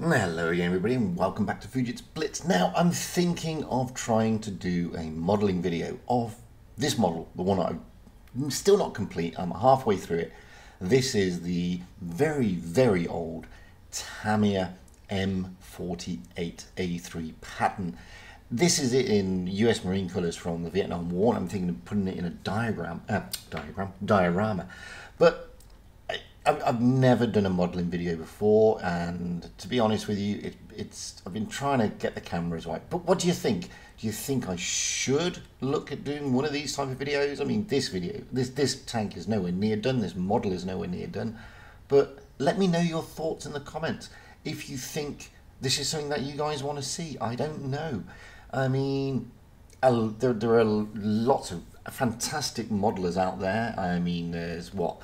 Hello again everybody and welcome back to Fugit's Blitz. Now I'm thinking of trying to do a modelling video of this model, the one I'm still not complete, I'm halfway through it. This is the very, very old Tamiya M48A3 Patton. This is it in US Marine colours from the Vietnam War. I'm thinking of putting it in a diagram, uh, diagram, diorama. But I've never done a modelling video before, and to be honest with you, it, it's I've been trying to get the cameras right. But what do you think? Do you think I should look at doing one of these type of videos? I mean, this video, this this tank is nowhere near done. This model is nowhere near done. But let me know your thoughts in the comments if you think this is something that you guys want to see. I don't know. I mean, there there are lots of fantastic modelers out there. I mean, there's what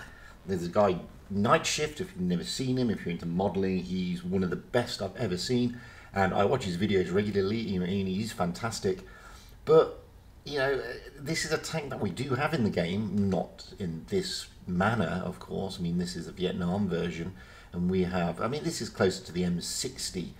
there's a guy Night Shift, if you've never seen him, if you're into modeling, he's one of the best I've ever seen. And I watch his videos regularly, you know, he's fantastic. But, you know, this is a tank that we do have in the game, not in this manner, of course. I mean, this is a Vietnam version, and we have, I mean, this is closer to the M60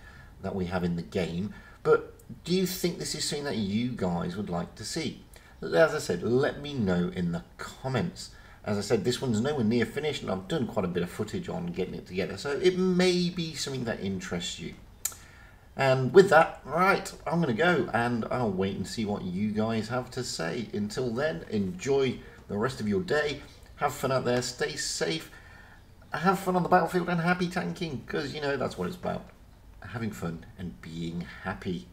that we have in the game. But do you think this is something that you guys would like to see? As I said, let me know in the comments. As I said, this one's nowhere near finished, and I've done quite a bit of footage on getting it together, so it may be something that interests you. And with that, right, I'm going to go, and I'll wait and see what you guys have to say. Until then, enjoy the rest of your day, have fun out there, stay safe, have fun on the battlefield, and happy tanking, because, you know, that's what it's about. Having fun and being happy.